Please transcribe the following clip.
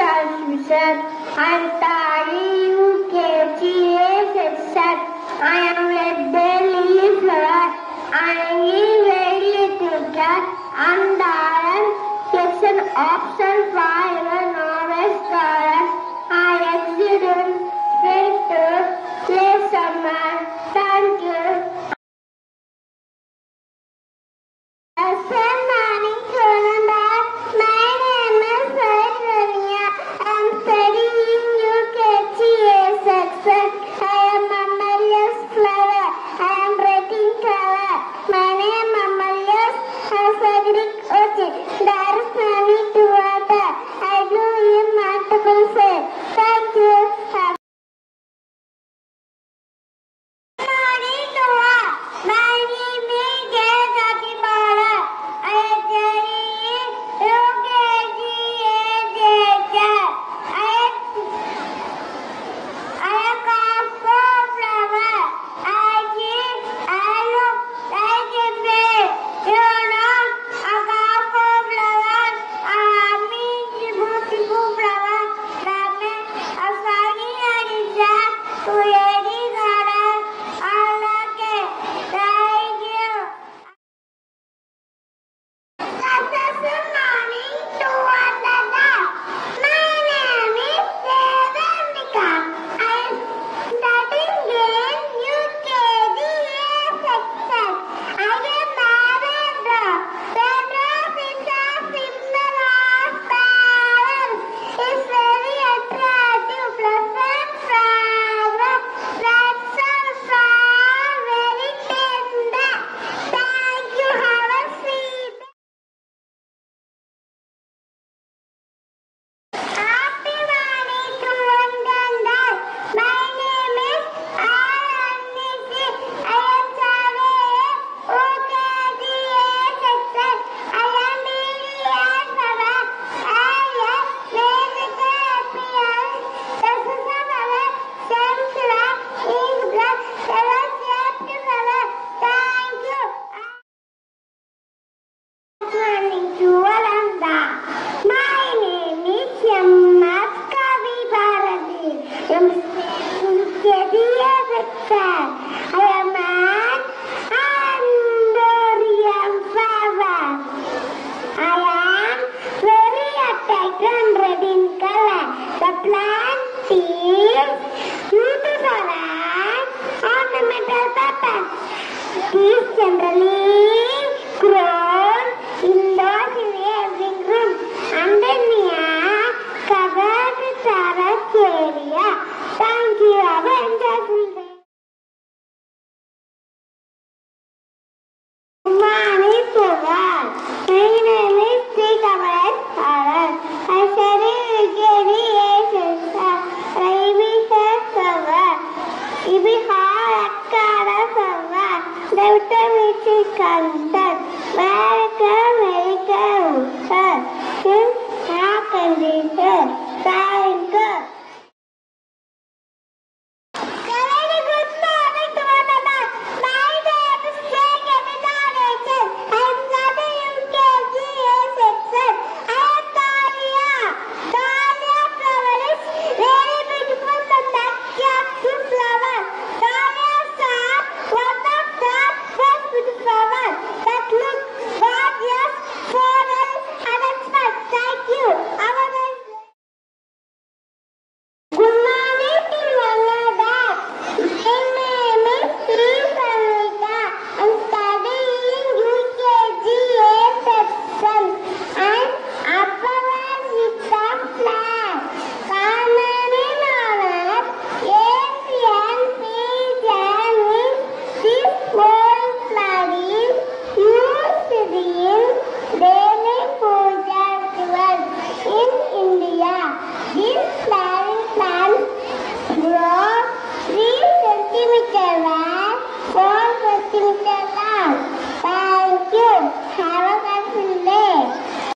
transmission and TARI-UKTASSN. I am led daily flower. I give very little care and I am section option 5. Welcome to